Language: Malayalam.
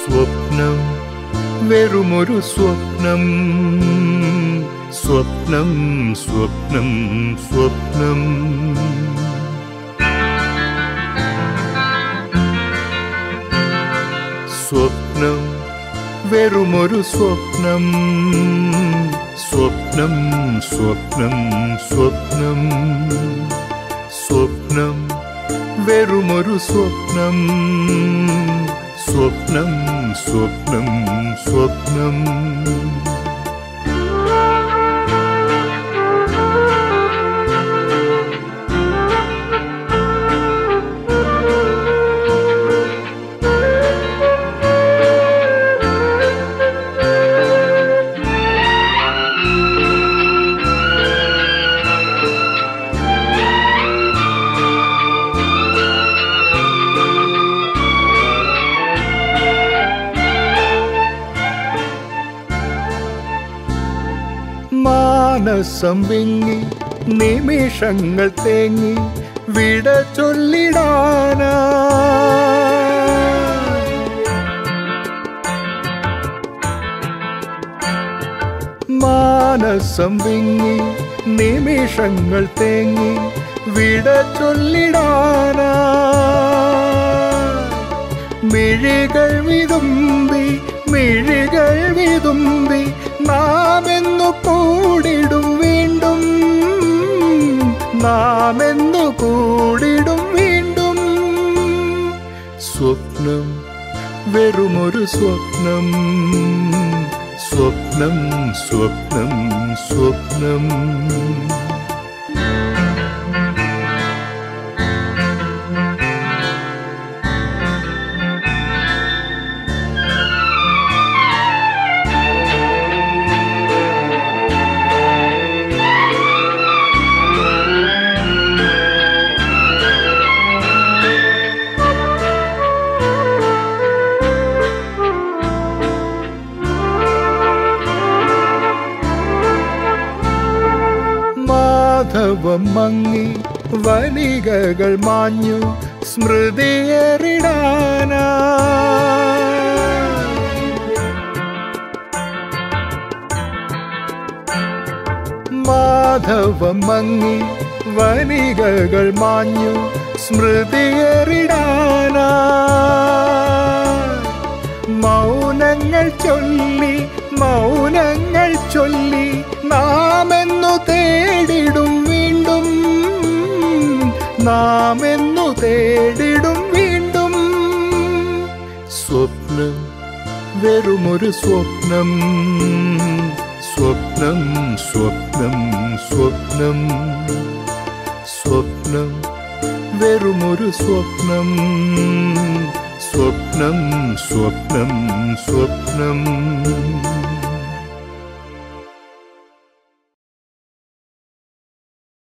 സ്വപ്നം വെറുമൊരു സ്വപ്നം സ്വപ്നം സ്വപ്നം സ്വപ്നം സ്വപ്നം വെറുമൊരു സ്വപ്നം സ്വപ്നം സ്വപ്നം സ്വപ്നം സ്വപ്നം വെറുമൊരു സ്വപ്നം സ്വപ്നം സ്വപ്നം സ്വപ്നം മാനസം വിങ്ങി നിമിഷങ്ങൾ തേങ്ങി വിട ചൊല്ലിടാന. മാനസം വിങ്ങി നിമിഷങ്ങൾ തേങ്ങി വിട ചൊല്ലിടാന. മിഴികൾ വിതുമ്പി മിഴികൾ വിതുമ്പി നാം സ്വപ്നം വെറുമൊരു സ്വപ്നം സ്വപ്നം സ്വപ്നം സ്വപ്നം മാധവം മങ്ങി വനികകൾ മാഞ്ഞു സ്മൃതിയറിടാന മാധവം മങ്ങി വനികകൾ മാഞ്ഞു സ്മൃതിയറിടാന മൗനങ്ങൾ ചൊല്ലി മൗനങ്ങൾ ചൊല്ലി നാം വെറുമൊരു സ്വപ്നം. സ്വപ്നം സ്വപ്നം സ്വപ്നം. സ്വപ്നം വെറുമൊരു സ്വപ്നം. സ്വപ്നം സ്വപ്നം സ്വപ്നം.